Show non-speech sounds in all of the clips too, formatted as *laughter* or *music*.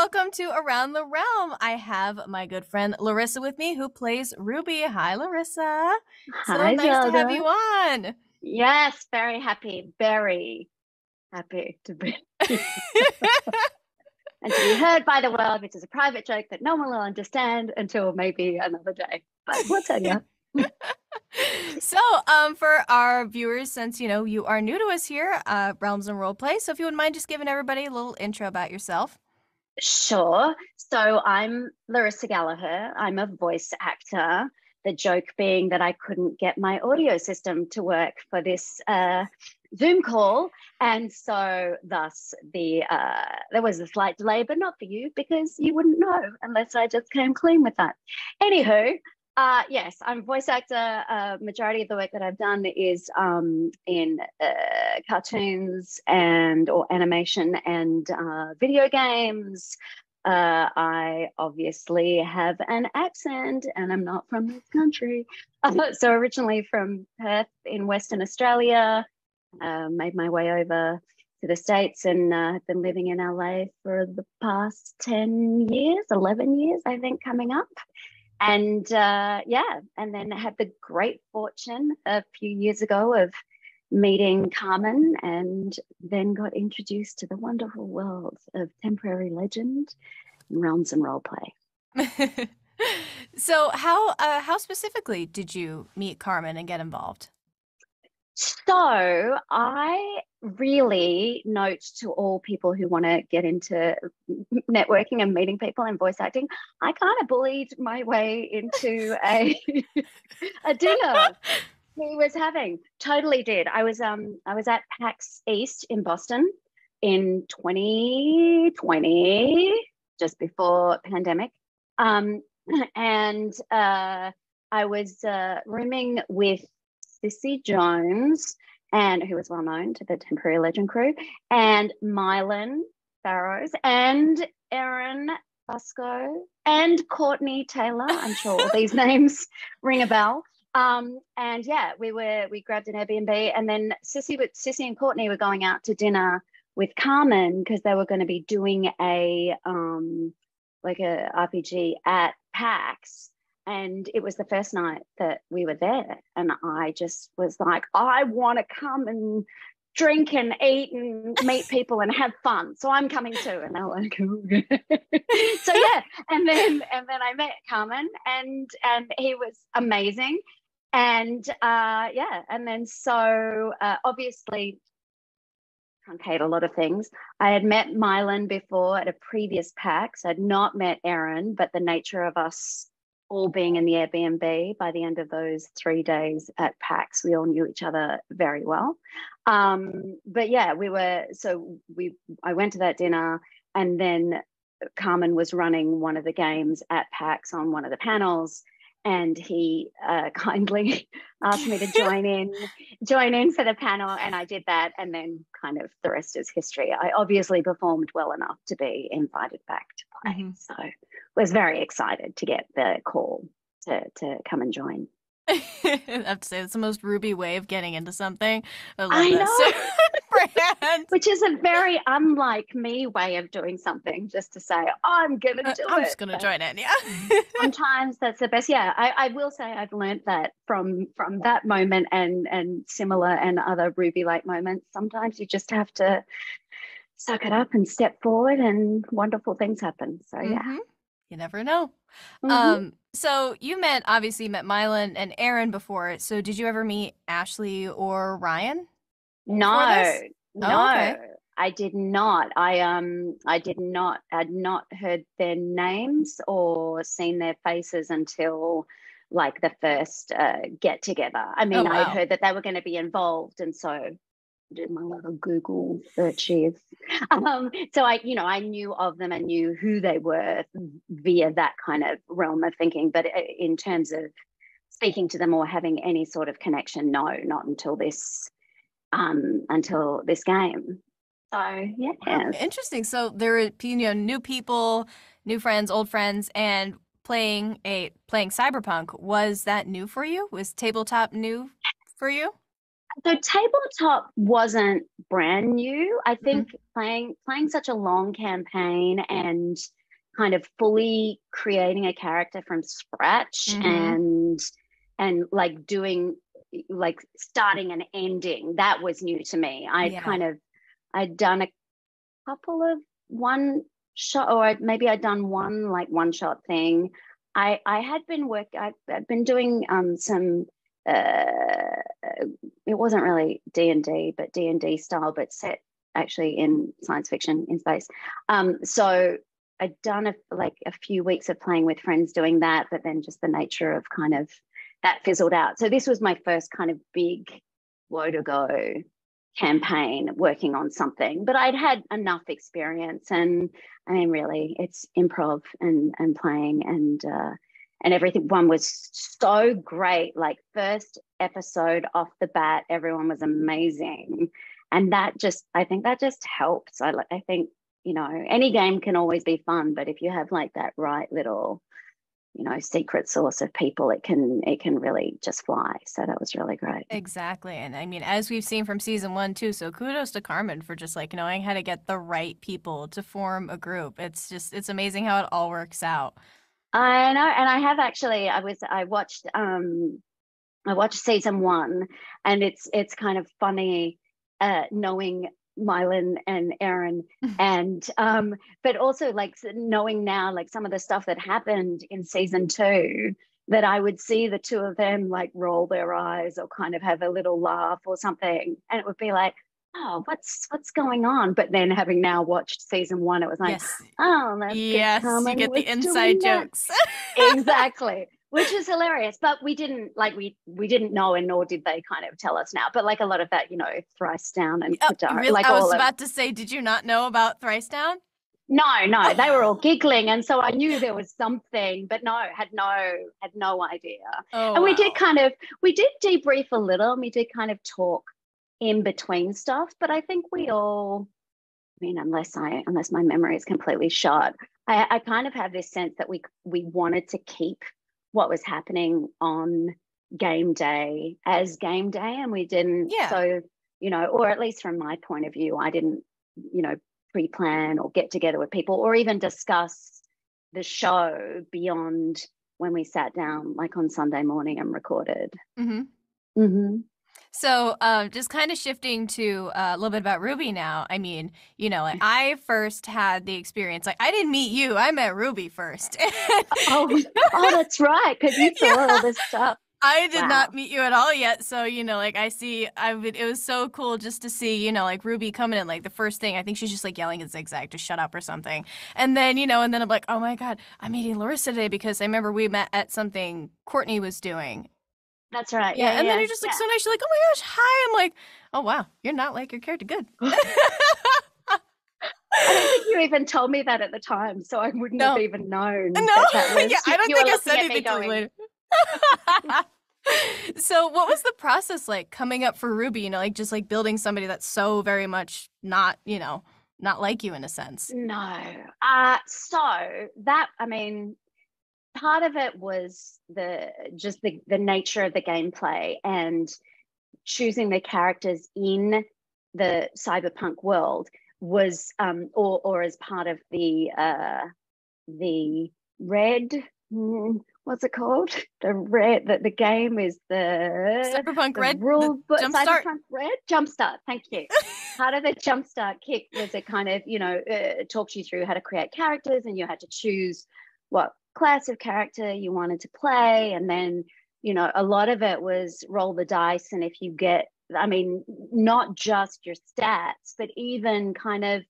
welcome to Around the Realm. I have my good friend Larissa with me who plays Ruby. Hi, Larissa. Hi, So nice to have you on. Yes, very happy, very happy to be *laughs* *laughs* and to be heard by the world, which is a private joke that no one will understand until maybe another day. But we'll tell you. *laughs* so, um, for our viewers, since you know you are new to us here, uh, Realms and Roleplay, so if you wouldn't mind just giving everybody a little intro about yourself. Sure. So I'm Larissa Gallagher. I'm a voice actor. The joke being that I couldn't get my audio system to work for this uh, Zoom call, and so thus the uh, there was a slight delay, but not for you because you wouldn't know unless I just came clean with that. Anywho, uh, yes, I'm a voice actor. Uh, majority of the work that I've done is um, in uh, cartoons and or animation and uh, video games. Uh, I obviously have an accent, and I'm not from this country. *laughs* so originally from Perth in Western Australia, uh, made my way over to the states, and have been living in LA for the past ten years, eleven years, I think, coming up and uh, yeah, and then had the great fortune a few years ago of meeting Carmen, and then got introduced to the wonderful world of temporary legend, and realms, and role play. *laughs* so, how uh, how specifically did you meet Carmen and get involved? So I really note to all people who want to get into networking and meeting people and voice acting, I kind of bullied my way into a *laughs* a dinner he was having. Totally did. I was um I was at PAX East in Boston in 2020, just before pandemic. Um *clears throat* and uh I was uh rooming with Sissy Jones, and who was well known to the Temporary Legend crew, and Mylan Barrows, and Erin Busco, and Courtney Taylor. I'm sure all these *laughs* names ring a bell. Um, and yeah, we were we grabbed an Airbnb, and then Sissy, Sissy and Courtney were going out to dinner with Carmen because they were going to be doing a um, like a RPG at PAX and it was the first night that we were there and i just was like i want to come and drink and eat and meet people and have fun. So i'm coming too. And they're like *laughs* so yeah. And then and then i met carmen and and he was amazing. And uh yeah. And then so uh, obviously truncate a lot of things. I had met Mylan before at a previous PAX. I'd not met Erin, but the nature of us all being in the Airbnb by the end of those three days at PAX, we all knew each other very well. Um, but yeah, we were so we I went to that dinner and then Carmen was running one of the games at PAX on one of the panels and he uh, *laughs* kindly asked me to join in join in for the panel and i did that and then kind of the rest is history i obviously performed well enough to be invited back to play mm-hmm. so was very excited to get the call to to come and join *laughs* I have to say it's the most Ruby way of getting into something. I, I know, *laughs* which is a very unlike me way of doing something. Just to say, I'm gonna uh, do I'm it. just gonna join in. Yeah. *laughs* sometimes that's the best. Yeah, I, I will say I've learned that from from that moment and and similar and other Ruby like moments. Sometimes you just have to suck it up and step forward, and wonderful things happen. So yeah. Mm-hmm. You never know. Mm-hmm. Um, so you met obviously you met Mylan and Erin before. So did you ever meet Ashley or Ryan? No, no, oh, okay. I did not. I um I did not had not heard their names or seen their faces until like the first uh, get together. I mean, oh, wow. I'd heard that they were going to be involved, and so did my little Google searches. Um, so I, you know, I knew of them and knew who they were via that kind of realm of thinking. But uh, in terms of speaking to them or having any sort of connection, no, not until this, um, until this game. So yeah, oh, interesting. So there are you know new people, new friends, old friends, and playing a playing cyberpunk. Was that new for you? Was tabletop new for you? The tabletop wasn't brand new. I think mm-hmm. playing playing such a long campaign and kind of fully creating a character from scratch mm-hmm. and and like doing like starting and ending that was new to me. I yeah. kind of I'd done a couple of one shot or maybe I'd done one like one shot thing. I I had been work I've, I've been doing um some uh, it wasn't really D and D, but D and D style, but set actually in science fiction in space. Um, so I'd done a, like a few weeks of playing with friends doing that, but then just the nature of kind of that fizzled out. So this was my first kind of big woe to go campaign working on something, but I'd had enough experience, and I mean, really, it's improv and and playing and. Uh, and everything one was so great. Like first episode off the bat everyone was amazing. And that just i think that just helps i i think you know any game can always be fun but if you have like that right little you know secret source of people it can it can really just fly. So that was really great. Exactly. And i mean as we've seen from season one too so kudos to carmen for just like knowing how to get the right people to form a group. It's just it's amazing how it all works out I know, and I have actually. I was I watched um I watched season one, and it's it's kind of funny uh, knowing Mylan and Erin, *laughs* and um, but also like knowing now like some of the stuff that happened in season two that I would see the two of them like roll their eyes or kind of have a little laugh or something, and it would be like, oh, what's what's going on? But then having now watched season one, it was like, yes. oh, that's yes, you get the inside jokes. *laughs* exactly. Which is hilarious, but we didn't like we we didn't know, and nor did they kind of tell us now. But like a lot of that, you know, thrice down and oh, really? like I was about of, to say, did you not know about thrice down? No, no, oh. they were all giggling, and so I knew there was something, but no, had no had no idea. Oh, and we oh, wow. did kind of we did debrief a little, and we did kind of talk in between stuff. But I think we all, I mean, unless I unless my memory is completely shot, I, I kind of have this sense that we we wanted to keep what was happening on game day as game day, and we didn't. Yeah. So you know, or at least from my point of view, I didn't, you know, pre-plan or get together with people or even discuss the show beyond when we sat down like on Sunday morning and recorded. Mm-hmm. Mm-hmm. So, um, just kind of shifting to uh, a little bit about Ruby now. I mean, you know, I first had the experience. Like, I didn't meet you; I met Ruby first. oh, *laughs* oh, that's right, because you saw yeah. all this stuff. I did wow. not meet you at all yet. So, you know, like I see, I would, it was so cool just to see, you know, like Ruby coming in, like the first thing, I think she's just like yelling at Zigzag to shut up or something. And then, you know, and then I'm like, oh my God, I'm meeting Larissa today because I remember we met at something Courtney was doing. That's right. Yeah, yeah and yeah, then you're just like yeah. so nice. You're like, oh my gosh, hi. I'm like, oh wow, you're not like your character. Good. *laughs* I don't think you even told me that at the time, so I wouldn't no. have even known. No, *laughs* yeah, I don't think I said anything to later. *laughs* so, what was the process like coming up for Ruby? You know, like just like building somebody that's so very much not, you know, not like you in a sense. No. Uh, so that I mean, part of it was the just the, the nature of the gameplay and choosing the characters in the cyberpunk world was um or or as part of the uh the red hmm, what's it called? The red the, the game is the cyberpunk the red? Rule book cyberpunk red? Jumpstart thank you. Part of the jumpstart kit was it kind of you know uh, talks you through how to create characters and you had to choose what class of character you wanted to play and then you know a lot of it was roll the dice and if you get i mean not just your stats but even kind of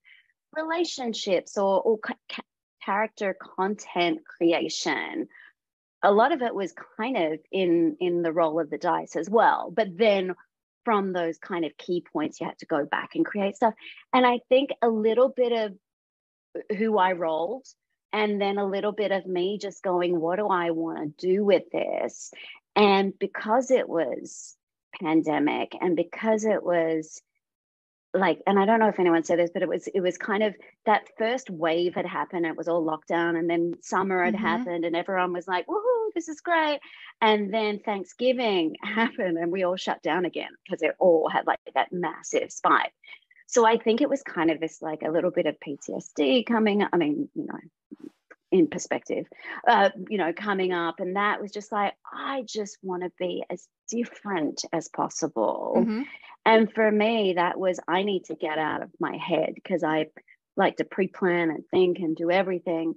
relationships or, or ca- character content creation. A lot of it was kind of in in the roll of the dice as well but then from those kind of key points you had to go back and create stuff. And i think a little bit of who i rolled and then a little bit of me just going, what do I want to do with this? And because it was pandemic and because it was like and i don't know if anyone said this but it was it was kind of that first wave had happened it was all lockdown and then summer had mm-hmm. happened and everyone was like woohoo this is great and then thanksgiving *laughs* happened and we all shut down again because it all had like that massive spike so i think it was kind of this like a little bit of ptsd coming i mean you know in perspective, uh, you know, coming up. And that was just like, I just want to be as different as possible. Mm-hmm. And for me, that was, I need to get out of my head because I like to pre plan and think and do everything.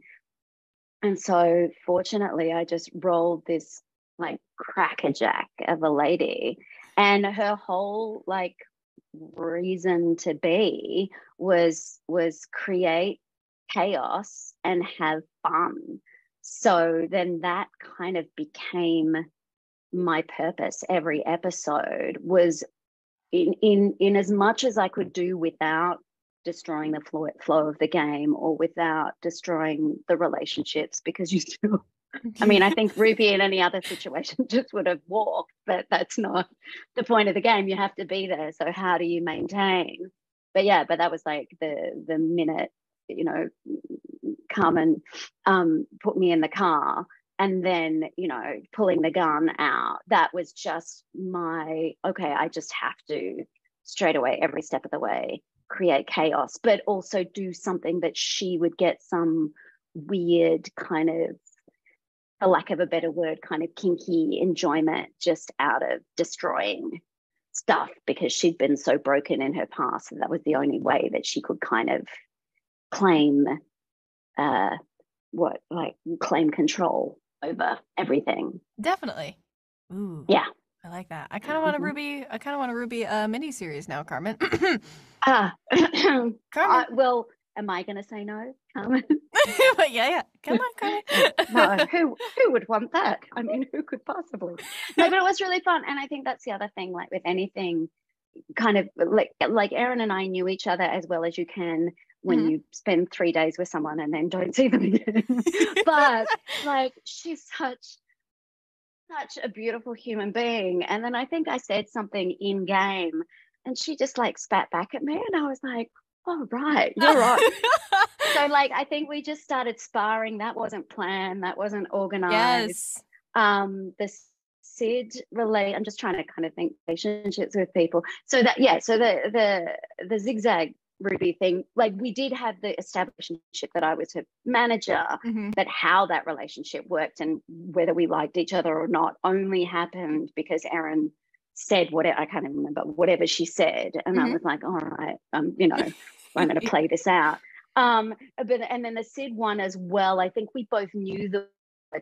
And so, fortunately, I just rolled this like crackerjack of a lady, and her whole like reason to be was was create chaos and have fun. So then that kind of became my purpose every episode was in in in as much as I could do without destroying the flow, flow of the game or without destroying the relationships because you *laughs* still I mean, I think *laughs* Ruby in any other situation *laughs* just would have walked, but that's not the point of the game. You have to be there. So how do you maintain? But yeah, but that was like the the minute you know, come and um, put me in the car and then you know pulling the gun out that was just my okay i just have to straight away every step of the way create chaos but also do something that she would get some weird kind of for lack of a better word kind of kinky enjoyment just out of destroying stuff because she'd been so broken in her past that that was the only way that she could kind of claim uh, what like claim control over everything. Definitely. Ooh. Yeah. I like that. I kind of want a mm-hmm. Ruby. I kind of want a Ruby uh, mini series now, Carmen. *clears throat* Ah, uh, *coughs* Carmen. Uh, well, am I going to say no, Carmen? *laughs* *laughs* but yeah, yeah. Come on, Carmen. *laughs* no, who who would want that? I mean, who could possibly? No, but it was really fun, and I think that's the other thing. Like with anything, kind of like like Erin and I knew each other as well as you can when mm-hmm. you spend three days with someone and then don't see them again. but like she's such such a beautiful human being. And then I think I said something in game and she just like spat back at me and I was like, oh right, *laughs* you're right. so *laughs* like I think we just started sparring. That wasn't planned, that wasn't organized. Yes. Um the Sid relate I'm just trying to kind of think relationships with people. So that yeah, so the the the zigzag Ruby thing, like we did have the establishment that I was her manager, mm-hmm. but how that relationship worked and whether we liked each other or not only happened because Erin said whatever I can't even remember whatever she said, and mm-hmm. I was like, all right, um, you know, I'm going *laughs* to play this out. Um, but and then the Sid one as well. I think we both knew that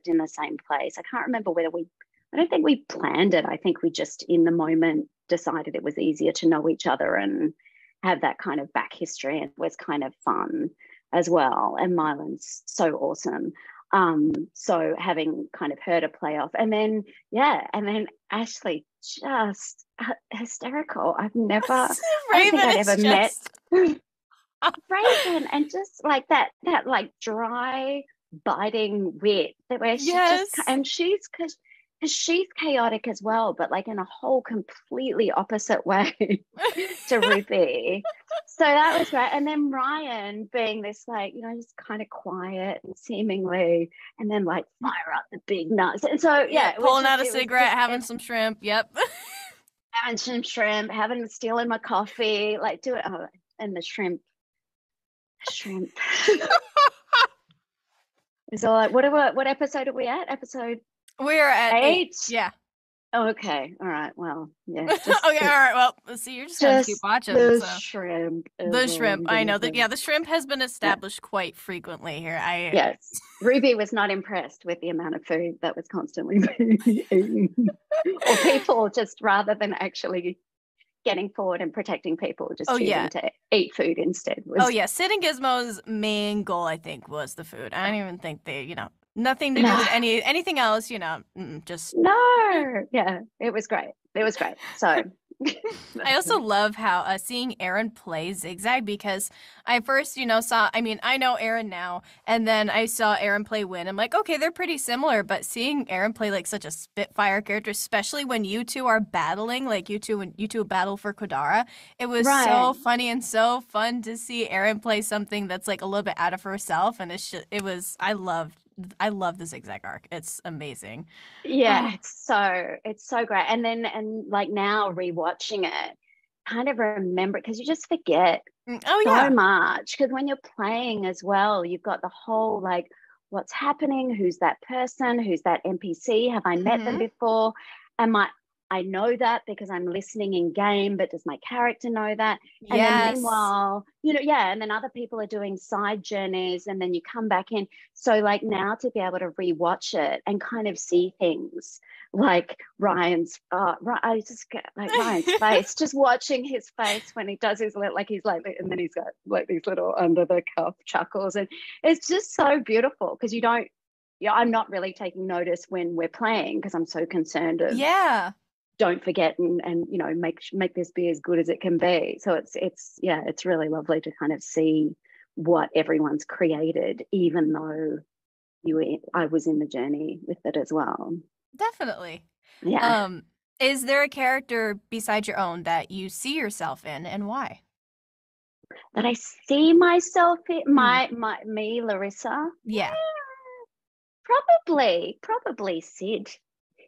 in the same place. I can't remember whether we. I don't think we planned it. I think we just in the moment decided it was easier to know each other and have that kind of back history and was kind of fun as well. And Mylan's so awesome. Um, so having kind of heard a playoff, and then yeah, and then Ashley just hysterical. I've *laughs* never, I don't think I'd ever just... met *laughs* Raven, and just like that, that like dry, biting wit that where she yes. just and she's because she's chaotic as well, but like in a whole completely opposite way *laughs* to Ruby. so that was great. And then Ryan being this like, you know, just kind of quiet and seemingly, and then like fire up the big nuts. And so yeah, yeah pulling just, out a cigarette, just, having some shrimp. Yep. *laughs* having some shrimp, having stealing my coffee, like do it. Oh, and the shrimp, shrimp. *laughs* so like, what, what what episode are we at? Episode we're at eight. eight. Yeah. Oh, okay. All right. Well, yeah. *laughs* okay. All right. Well, let's see. You're just, just gonna keep watching. The so. shrimp. The shrimp. I know that. Yeah, the shrimp has been established yeah. quite frequently here. I yes. Ruby was not impressed with the amount of food that was constantly *laughs* being eaten, or people just rather than actually getting forward and protecting people, just oh, choosing yeah. to eat food instead. Was... Oh yeah, Sid and Gizmo's main goal, I think, was the food. I don't even think they, you know, Nothing to do with any anything else, you know. Just no. Yeah, it was great. It was great. So *laughs* *laughs* I also love how uh, seeing Erin play Zigzag because I first, you know, saw. I mean, I know Erin now, and then I saw Erin play Win. I'm like, okay, they're pretty similar, but seeing Erin play like such a Spitfire character, especially when you two are battling, like you two when you two battle for Kodara, it was Right. so funny and so fun to see Aaron play something that's like a little bit out of herself, and it's just, it was. I loved. I love the Zigzag arc. It's amazing. Yeah, Oh. it's so it's so great. And then and like now rewatching it, kind of remember because you just forget Mm, Oh so yeah. much. Because when you're playing as well, you've got the whole like what's happening, who's that person, who's that NPC, have I met them Mhm. before? Am I I know that because I'm listening in game, but does my character know that? And then Yes. meanwhile, you know, yeah, and then other people are doing side journeys and then you come back in. So like now to be able to rewatch it and kind of see things like Ryan's uh I just get like Ryan's *laughs* face, just watching his face when he does his little like he's like and then he's got like these little under the cuff chuckles and it's just so beautiful because you don't yeah, I'm not really taking notice when we're playing because I'm so concerned of Yeah. Don't forget and and you know make make this be as good as it can be so it's it's yeah it's really lovely to kind of see what everyone's created even though you were i was in the journey with it as well Definitely. yeah Um, is there a character besides your own that you see yourself in and why? that i see myself in Hmm. my my me larissa Yeah. probably probably sid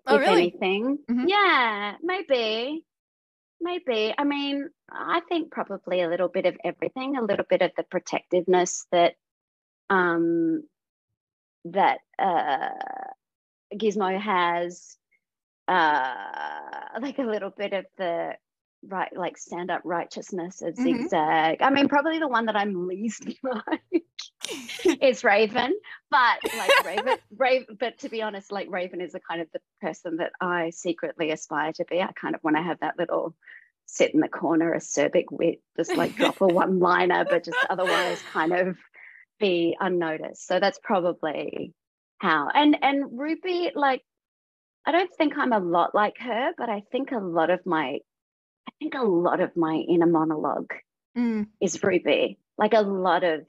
Oh, if really? anything Mhm. yeah maybe maybe i mean i think probably a little bit of everything a little bit of the protectiveness that um that uh gizmo has uh like a little bit of the right like stand up righteousness of Mhm. zigzag. I mean probably the one that i'm least *laughs* like is raven but like raven *laughs* raven but to be honest like raven is the kind of the person that i secretly aspire to be. I kind of want to have that little sit in the corner acerbic wit just like drop a *laughs* one liner but just otherwise kind of be unnoticed. So that's probably how. And and ruby like i don't think i'm a lot like her but i think a lot of my i think a lot of my inner monologue Mm, is Ruby. Like a lot of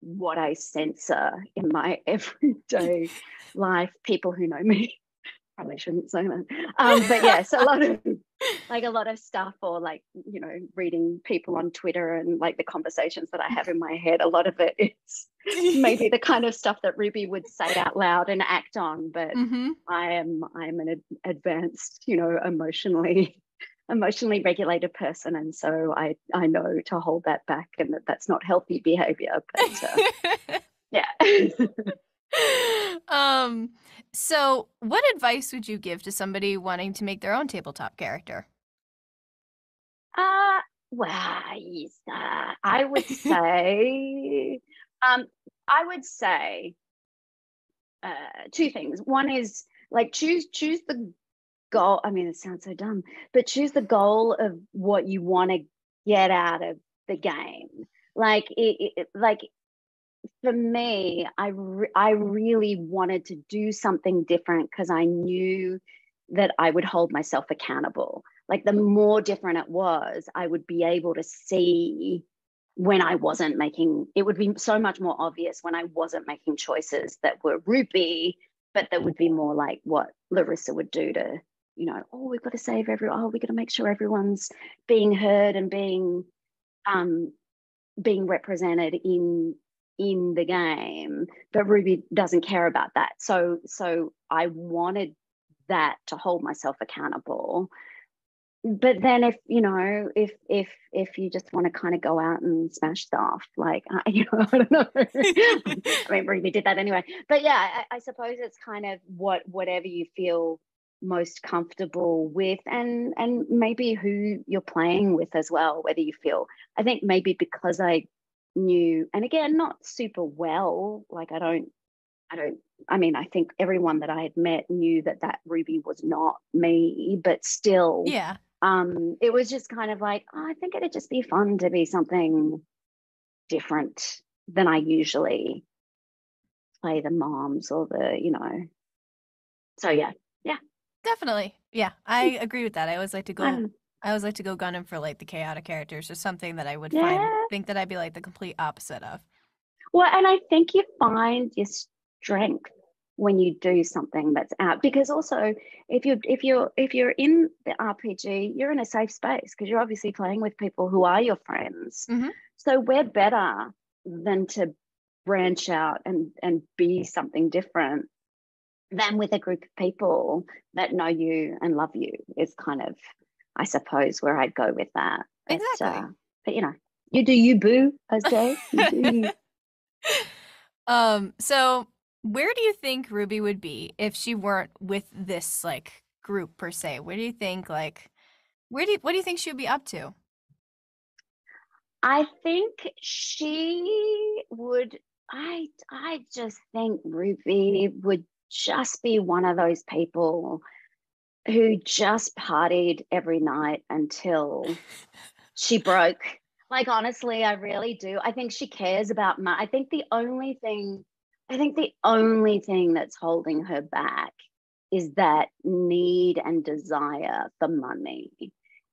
what I censor in my *laughs* everyday life, people who know me *laughs* probably shouldn't say that. Um, but yes, a lot of *laughs* like a lot of stuff, or like you know, reading people on Twitter and like the conversations that I have in my head. A lot of it is maybe the kind of stuff that Ruby would say out loud and act on, but hmm I am I am an ad- advanced, you know, emotionally emotionally regulated person, and so I I know to hold that back, and that that's not healthy behavior. But uh, *laughs* yeah, *laughs* um, so what advice would you give to somebody wanting to make their own tabletop character? uh, well, yes, uh, I would *laughs* say, um, I would say uh, two things. One is like choose choose the goal. I mean, it sounds so dumb, but choose the goal of what you want to get out of the game. Like it, it like for me, I re- I really wanted to do something different because I knew that I would hold myself accountable. Like the more different it was, I would be able to see when I wasn't making it would be so much more obvious when I wasn't making choices that were Ruby, but that would be more like what Larissa would do to, you know, oh, we've got to save everyone, oh, we've got to make sure everyone's being heard and being um being represented in in the game. But ruby doesn't care about that. So so i wanted that to hold myself accountable. But then if you know if if if you just want to kind of go out and smash stuff like I, you know i don't know. I mean ruby did that anyway. But yeah I, I suppose it's kind of what whatever you feel most comfortable with and and maybe who you're playing with as well whether you feel i think maybe because i knew and again not super well like i don't i don't i mean i think everyone that i had met knew that that ruby was not me but still Yeah. um it was just kind of like oh, i think it'd just be fun to be something different than i usually play the moms or the you know so yeah Definitely. Yeah, I agree with that. I always like to go Um, I always like to go gunning for like the chaotic characters or something that I would find Yeah. think that I'd be like the complete opposite of. Well, and I think you find your strength when you do something that's out because also if you if you're if you're in the RPG, you're in a safe space because you're obviously playing with people who are your friends. Mhm. So we're better than to branch out and and be something different than with a group of people that know you and love you is kind of I suppose where I'd go with that. But, Exactly. uh, but you know, you do you boo, as say. You do you. *laughs* Um, so where do you think Ruby would be if she weren't with this like group per se? Where do you think like where do you what do you think she would be up to? I think she would. I I just think Ruby would just be one of those people who just partied every night until she broke. Like honestly, I really do. I think she cares about money. I think the only thing, I think the only thing that's holding her back is that need and desire for money.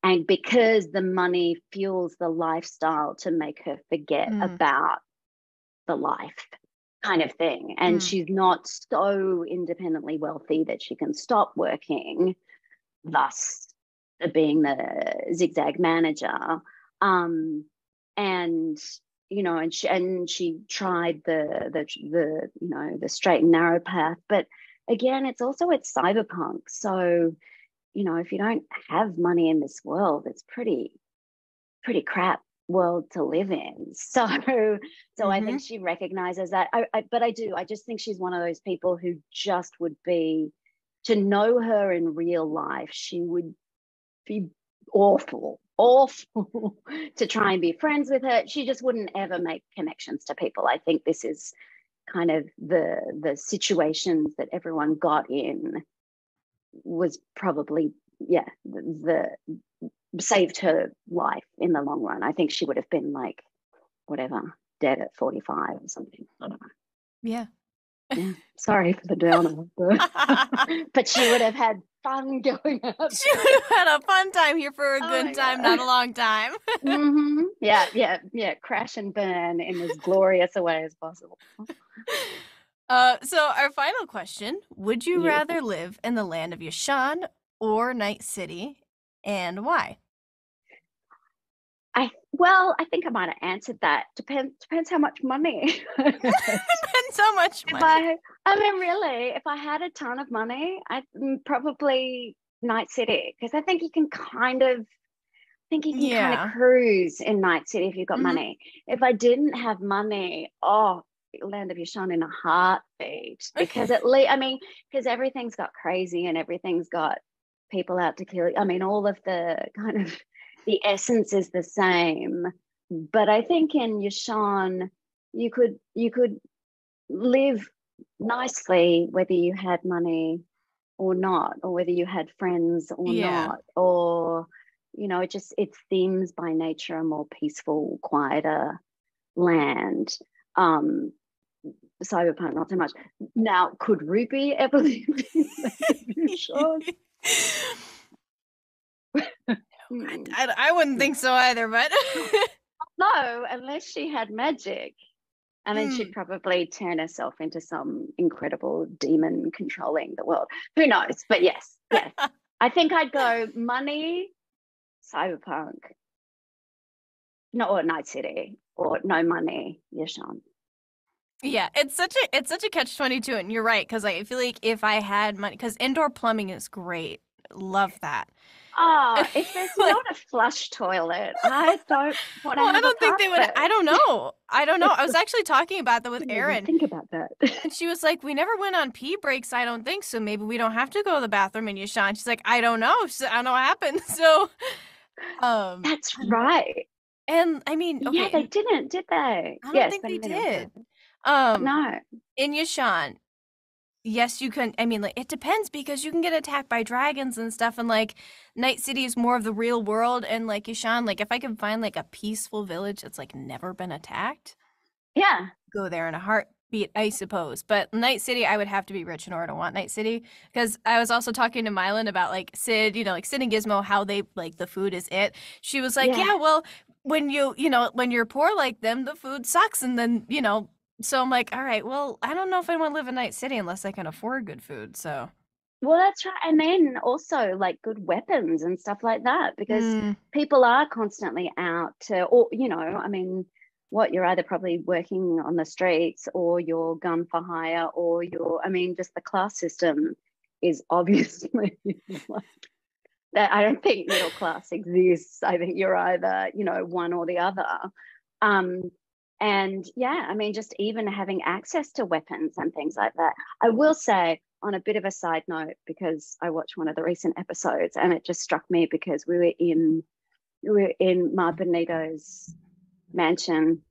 And because the money fuels the lifestyle to make her forget Mm. about the life kind of thing. And Mm. she's not so independently wealthy that she can stop working, thus being the zigzag manager. Um, and you know, and she and she tried the the the you know the straight and narrow path, but again, it's also it's cyberpunk. So, you know, if you don't have money in this world, it's pretty pretty crap world to live in. *laughs* So, so I think mm-hmm. she recognizes that. I, I, but I do. I just think she's one of those people who just would be to know her in real life. She would be awful, awful *laughs* to try and be friends with her. She just wouldn't ever make connections to people. I think this is kind of the the situations that everyone got in was probably yeah the, the saved her life in the long run. I think she would have been like whatever dead at 45 or something. I don't know. Yeah. Yeah. Sorry for the downer, *laughs* but, but she would have had fun going *laughs* out. She would have had a fun time here for a Oh good time, God. not a long time. *laughs* hmm Yeah, yeah, yeah. Crash and burn in as glorious a way as possible. Uh, so our final question: Would you Yeah. rather live in the land of Yashan or Night City, and why? I well, I think I might have answered that. Depends depends how much money. *laughs* Depends how much if money. I, I mean, really, if I had a ton of money, I'd mm, probably Night City because I think you can kind of, I think you can kind of cruise in Night City if you've got Mhm. money. If I didn't have money, oh, Land of Yashan in a heartbeat because at least, I mean, because everything's got crazy and everything's got people out to kill. You. I mean, all of the kind of the essence is the same, but I think in Yashan, you could you could live nicely whether you had money or not or whether you had friends or Yeah. not or you know it just it seems by nature a more peaceful quieter land um cyberpunk not so much now could ruby ever *laughs* live in Yashan? *laughs* Hmm. I, I wouldn't think so either, but *laughs* no unless she had magic and then Hmm. she'd probably turn herself into some incredible demon controlling the world. Who knows? But yes, yes. *laughs* I think I'd go money, cyberpunk, no, or Night City, or no money, Yashan. yeah, it's such a it's such a catch twenty two, and you're right because I feel like if I had money, because indoor plumbing is great, love that. Oh, *laughs* if there's Like- not a flush toilet, I don't want Well, I don't think they would. I don't know. I don't know. I was *laughs* actually talking about that with Erin, Think about that. and she was like, "We never went on pee breaks. I don't think so. Maybe we don't have to go to the bathroom in Yashan." She's like, "I don't know. Like, I don't know what happened." *laughs* So, um, That's right. and I mean, okay, Yeah, they didn't, did they? I don't yes, think they anyway, did. um, No. in Yashan, yes, you can. I mean, like it depends because you can get attacked by dragons and stuff, and like Night City is more of the real world, and like Yashan, like if I could find like a peaceful village that's like never been attacked, Yeah. go there in a heartbeat, I suppose. But Night City, I would have to be rich in order to want Night City. Because I was also talking to Mylan about like Sid, you know, like Sid and Gizmo, how they like the food is it. She was like, Yeah. yeah, well, when you, you know, when you're poor like them, the food sucks. And then, you know, so I'm like, all right, well, I don't know if I want to live in Night City unless I can afford good food. So, Well, that's right. And then also like good weapons and stuff like that, because Mm, people are constantly out to, or, you know, I mean, what you're either probably working on the streets or you're gun for hire or you're, I mean, just the class system is *laughs* obviously like that. I don't think middle class exists. I think you're either, you know, one or the other. Um, and yeah, I mean, just even having access to weapons and things like that. I will say, on a bit of a side note, because I watched one of the recent episodes and it just struck me because we were in we were in Ma Benito's mansion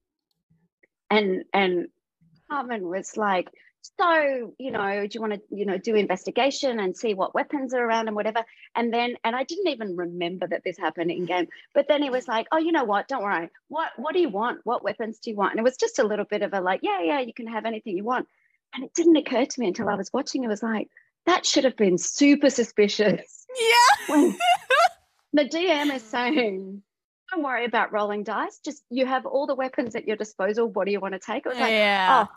and and Carmen was like, so, you know, do you want to, you know, do investigation and see what weapons are around and whatever? And then, and I didn't even remember that this happened in game, but then he was like, oh, you know what? Don't worry. What, what do you want? What weapons do you want? And it was just a little bit of a like, yeah, yeah, you can have anything you want. And it didn't occur to me until I was watching. It was like, that should have been super suspicious *laughs* yeah. *laughs* when *laughs* the DM is saying, don't worry about rolling dice. Just you have all the weapons at your disposal. What do you want to take? It was like, yeah. oh,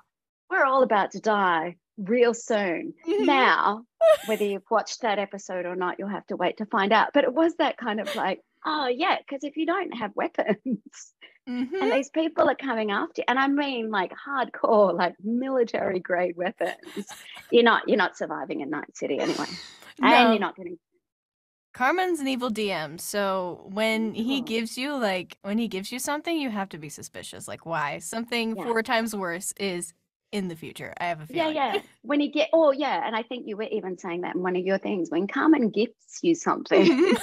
we're all about to die real soon. *laughs* Now, whether you've watched that episode or not, you'll have to wait to find out. But it was that kind of like, oh, yeah, because if you don't have weapons Mhm. and these people are coming after you, and I mean like hardcore, like military grade weapons, you're not you're not surviving in Night City anyway. *laughs* And you're not getting Carmen's an evil DM, so when he gives you like when he gives you something, you have to be suspicious. Like why? Something Yeah. four times worse is in the future. I have a feeling. yeah. Yeah. *laughs* When you get, oh, yeah. And I think you were even saying that in one of your things. When Carmen gifts you something, *laughs* yeah,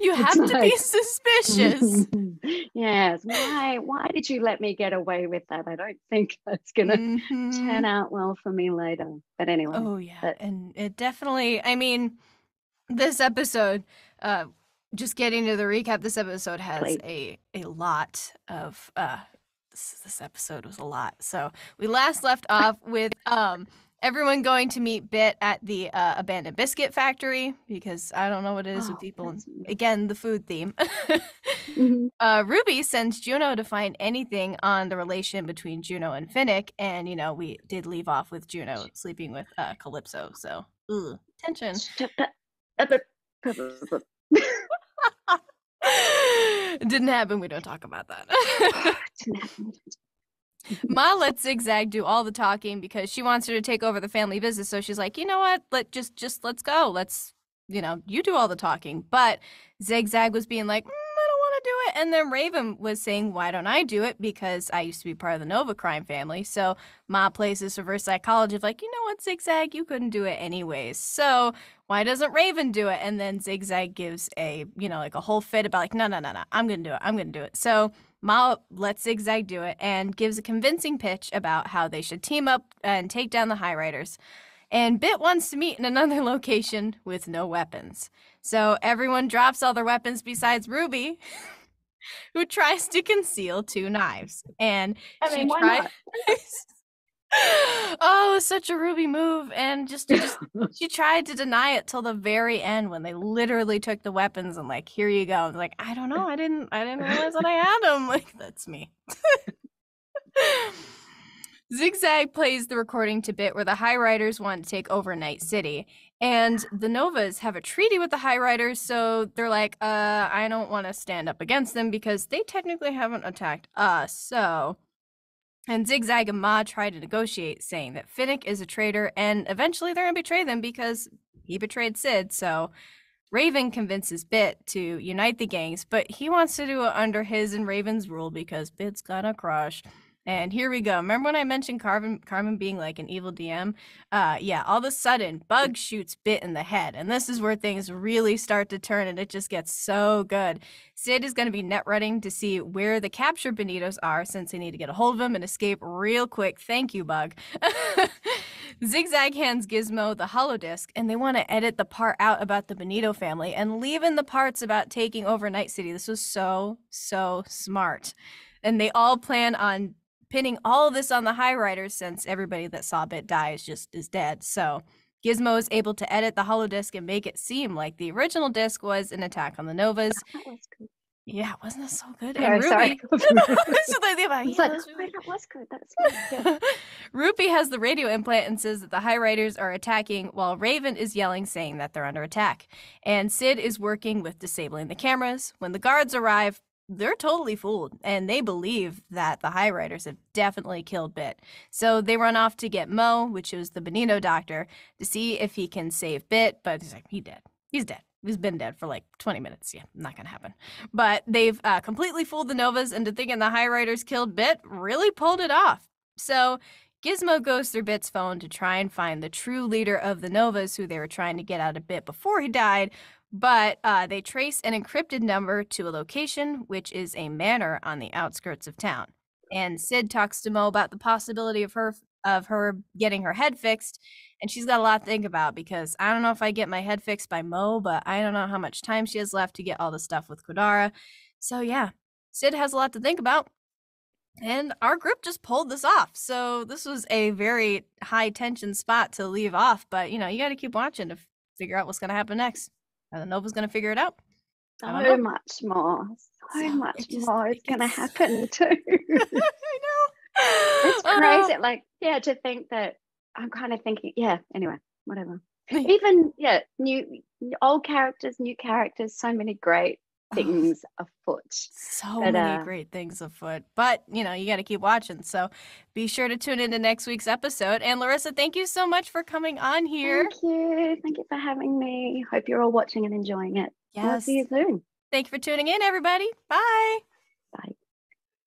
you *laughs* have to be suspicious. yes. Why? Why did you let me get away with that? I don't think that's gonna Mhm. turn out well for me later. But anyway, Oh yeah, but- and it definitely. I mean, this episode. Uh, just getting to the recap. This episode has Please. a a lot of. Uh, this, this episode was a lot. So we last left off with um everyone going to meet Bit at the uh, abandoned biscuit factory because I don't know what it is Oh, with people. and- Again, the food theme. Mhm. *laughs* uh, Ruby sends Juno to find anything on the relation between Juno and Finnick, and you know we did leave off with Juno sleeping with uh, Calypso, so ugh, tension. Didn't happen. We don't talk about that. *laughs* Ma lets Zigzag do all the talking because she wants her to take over the family business. So she's like, you know what? Let just just let's go. Let's you know you do all the talking. But Zigzag was being like, mm, I don't want to do it. And then Raven was saying, why don't I do it? Because I used to be part of the Nova crime family. So Ma plays this reverse psychology of like, you know what, Zigzag, you couldn't do it anyways. So why doesn't Raven do it? And then Zigzag gives a, you know, like a whole fit about like, no, no, no, no, I'm gonna do it. I'm gonna do it. So Ma lets Zigzag do it and gives a convincing pitch about how they should team up and take down the High Riders. And Bit wants to meet in another *laughs* location with no weapons. So everyone drops all their weapons besides Ruby, *laughs* who tries to conceal two knives. And I she mean, tried. not? *laughs* oh, it was such a Ruby move, and just, just *laughs* she tried to deny it till the very end when they literally took the weapons and like, here you go. And like, I don't know, I didn't, I didn't realize that I had them. *laughs* Like, that's me. Zigzag plays the recording to bit where the High Riders want to take over Night City. And the Novas have a treaty with the High Riders, so they're like, uh, I don't want to stand up against them because they technically haven't attacked us. So and Zigzag and Ma try to negotiate, saying that Finnick is a traitor, and eventually they're gonna betray them because he betrayed Sid. So Raven convinces Bit to unite the gangs, but he wants to do it under his and Raven's rule because Bit's got a crush. And here we go. Remember when I mentioned Carmen, Carmen being like an evil DM? Uh, yeah, all of a sudden, Bug shoots Bit in the head. And this is where things really start to turn and it just gets so good. Sid is going to be net running to see where the captured Benitos are since they need to get a hold of them and escape real quick. Thank you, Bug. *laughs* Zigzag hands Gizmo the holodisc, and they want to edit the part out about the Benito family and leave in the parts about taking over Night City. This was so, so smart. And they all plan on pinning all of this on the High Riders since everybody that saw Bit die is just is dead. So Gizmo is able to edit the holodisc and make it seem like the original disc was an attack on the Novas. Oh, good. Yeah, wasn't that so good? Oh, and sorry. Ruby, So they think about, It's yeah, like, that's oh, really that was good. That was good. Yeah. *laughs* Ruby has the radio implant and says that the High Riders are attacking, while Raven is yelling, saying that they're under attack. And Sid is working with disabling the cameras. When the guards arrive, they're totally fooled, and they believe that the High Riders have definitely killed Bit. So they run off to get Mo, which is the Benito doctor, to see if he can save Bit, but he's like, he dead. He's dead. He's been dead for like 20 minutes. Yeah, not gonna happen. But they've uh, completely fooled the Novas into thinking the High Riders killed Bit, really pulled it off. So Gizmo goes through Bit's phone to try and find the true leader of the Novas, who they were trying to get out of Bit before he died. But uh, they trace an encrypted number to a location, which is a manor on the outskirts of town. And Sid talks to Mo about the possibility of her of her getting her head fixed, and she's got a lot to think about because I don't know if I get my head fixed by Mo, but I don't know how much time she has left to get all the stuff with Kodara. So yeah, Sid has a lot to think about. And our group just pulled this off. So this was a very high tension spot to leave off, but you know, you got to keep watching to figure out what's going to happen next. Nova's going to figure it out? So much more. So, So much it just- more is going to happen *laughs* too. I know. it's crazy. Uh, like, yeah, to think that I'm kind of thinking, yeah, anyway, whatever. *laughs* Even, yeah, new, old characters, new characters, so many great Oh, things afoot. So But, many uh, great things afoot. But, you know, you got to keep watching. So be sure to tune into next week's episode. And Larissa, thank you so much for coming on here. Thank you. Thank you for having me. Hope you're all watching and enjoying it. I'll Yes. see you soon. Thank you for tuning in, everybody. Bye. Bye.